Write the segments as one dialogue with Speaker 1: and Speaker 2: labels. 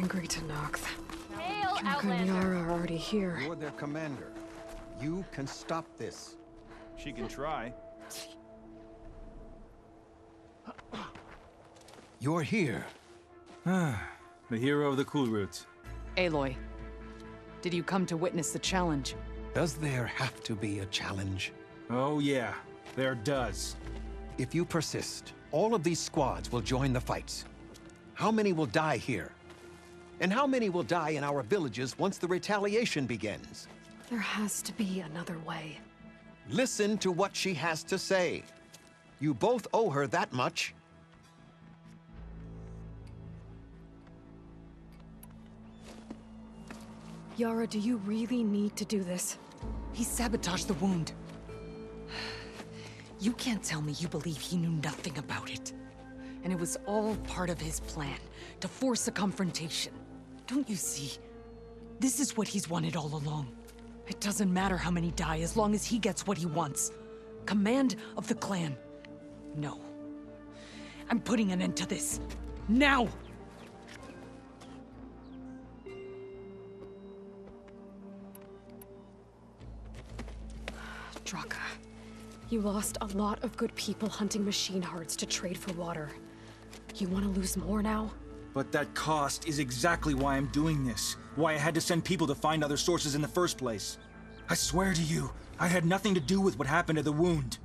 Speaker 1: That's a lot of angry Tenakth.
Speaker 2: Hail,
Speaker 1: Drakka and
Speaker 2: Outlander.
Speaker 1: Yarra are already here.
Speaker 3: You're their commander. You can stop this.
Speaker 4: She can try.
Speaker 3: You're here.
Speaker 5: Ah, the hero of the Kulrut.
Speaker 6: Aloy, did you come to witness the challenge?
Speaker 3: Does there have to be a challenge?
Speaker 5: Oh yeah, there does.
Speaker 3: If you persist, all of these squads will join the fights. How many will die here? And how many will die in our villages once the retaliation begins?
Speaker 1: There has to be another way.
Speaker 3: Listen to what she has to say. You both owe her that much.
Speaker 1: Yarra, do you really need to do this?
Speaker 6: He sabotaged the wound. You can't tell me you believe he knew nothing about it. And it was all part of his plan to force a confrontation. Don't you see? This is what he's wanted all along. It doesn't matter how many die as long as he gets what he wants command of the clan. No. I'm putting an end to this. Now!
Speaker 1: Drakka, you lost a lot of good people hunting machine hearts to trade for water. You want to lose more now?
Speaker 5: But that cost is exactly why I'm doing this. Why I had to send people to find other sources in the first place. I swear to you, I had nothing to do with what happened to the wound.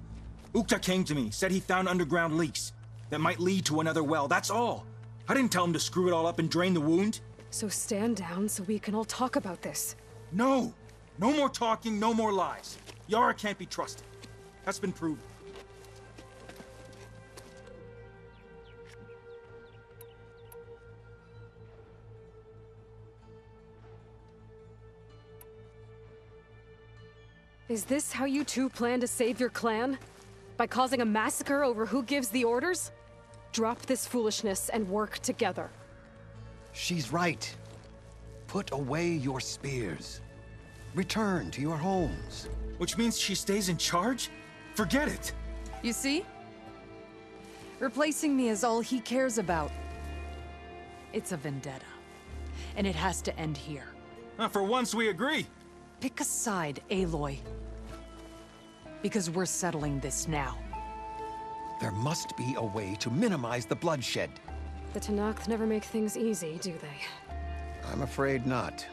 Speaker 5: Ukta came to me, said he found underground leaks that might lead to another well. That's all. I didn't tell him to screw it all up and drain the wound.
Speaker 1: So stand down so we can all talk about this.
Speaker 5: No! No more talking, no more lies. Yarra can't be trusted. That's been proven.
Speaker 1: Is this how you two plan to save your clan? By causing a massacre over who gives the orders? Drop this foolishness and work together.
Speaker 3: She's right. Put away your spears. Return to your homes.
Speaker 5: Which means she stays in charge? Forget it!
Speaker 6: You see? Replacing me is all he cares about. It's a vendetta. And it has to end here.
Speaker 5: Uh, for once, we agree.
Speaker 6: Pick a side, Aloy. Because we're settling this now.
Speaker 3: There must be a way to minimize the bloodshed.
Speaker 1: The Tenakth never make things easy, do they?
Speaker 3: I'm afraid not.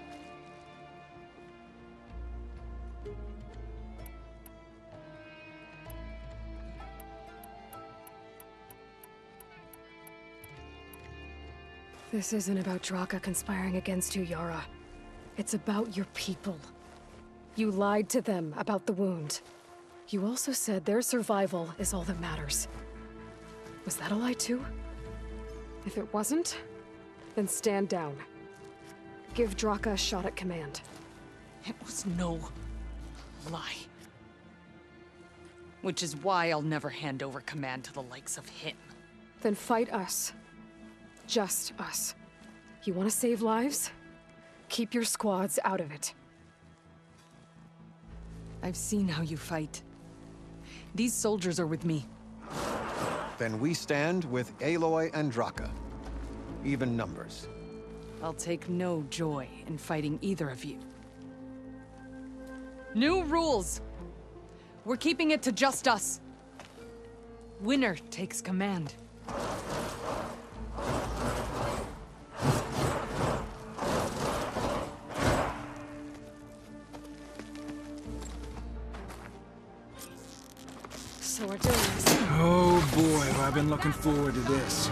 Speaker 1: This isn't about Drakka conspiring against you, Yarra. It's about your people. You lied to them about the wound. You also said their survival is all that matters. Was that a lie too? If it wasn't, then stand down. Give Drakka a shot at command.
Speaker 6: It was no lie. Which is why I'll never hand over command to the likes of him.
Speaker 1: Then fight us. Just us. You want to save lives? Keep your squads out of it.
Speaker 6: I've seen how you fight. These soldiers are with me.
Speaker 3: Then we stand with Aloy and Drakka. Even numbers.
Speaker 6: I'll take no joy in fighting either of you. New rules! We're keeping it to just us. Winner takes command.
Speaker 5: Oh boy, I've been looking forward to this.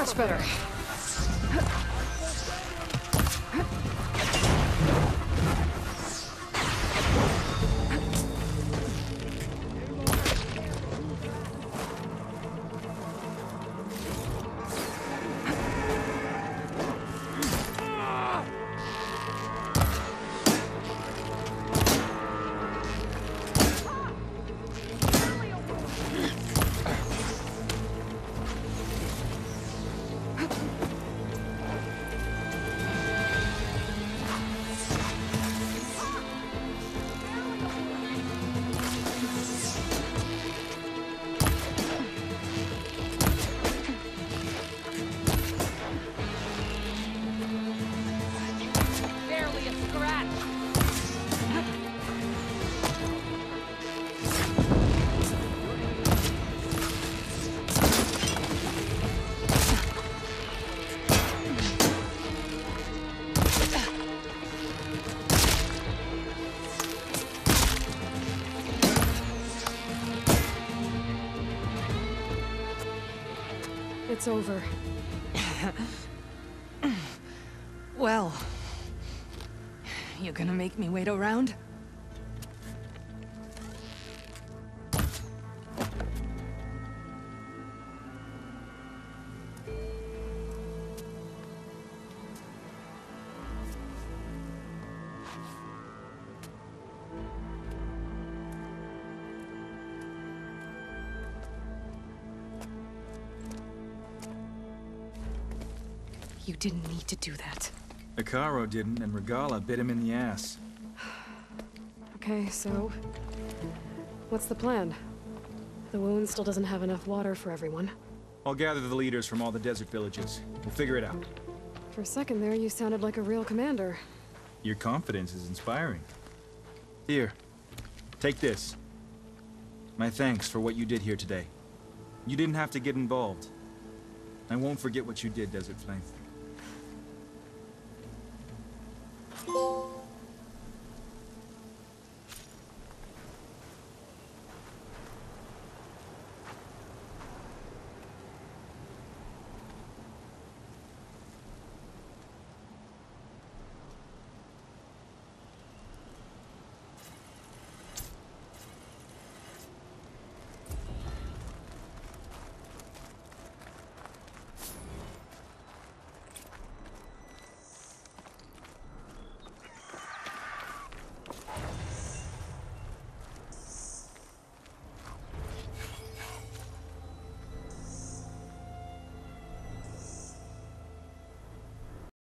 Speaker 6: much better.
Speaker 1: It's over.
Speaker 6: Well, you're gonna make me wait around?
Speaker 1: You didn't need to do that.
Speaker 5: Hekarro didn't, and Regalla bit him in the ass.
Speaker 1: Okay, so... What's the plan? The wound still doesn't have enough water for everyone.
Speaker 5: I'll gather the leaders from all the desert villages. We'll figure it out.
Speaker 1: For a second there, you sounded like a real commander.
Speaker 5: Your confidence is inspiring. Here, take this. My thanks for what you did here today. You didn't have to get involved. I won't forget what you did, Desert Flame. Thank you.